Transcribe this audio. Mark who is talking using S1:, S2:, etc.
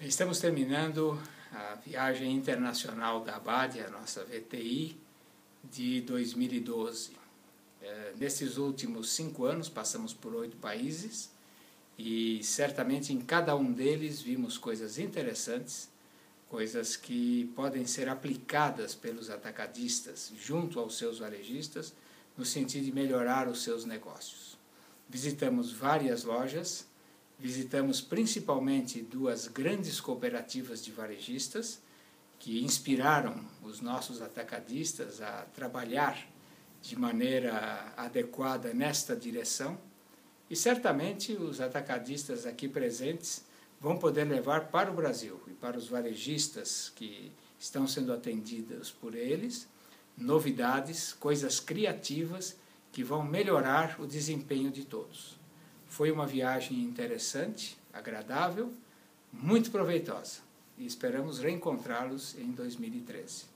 S1: Estamos terminando a viagem internacional da Abad, a nossa VTI, de 2012. É, nesses últimos cinco anos, passamos por oito países e certamente em cada um deles vimos coisas interessantes, coisas que podem ser aplicadas pelos atacadistas junto aos seus varejistas, no sentido de melhorar os seus negócios. Visitamos várias lojas visitamos principalmente duas grandes cooperativas de varejistas que inspiraram os nossos atacadistas a trabalhar de maneira adequada nesta direção. E certamente os atacadistas aqui presentes vão poder levar para o Brasil e para os varejistas que estão sendo atendidos por eles novidades, coisas criativas que vão melhorar o desempenho de todos. Foi uma viagem interessante, agradável, muito proveitosa e esperamos reencontrá-los em 2013.